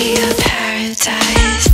be a paradise.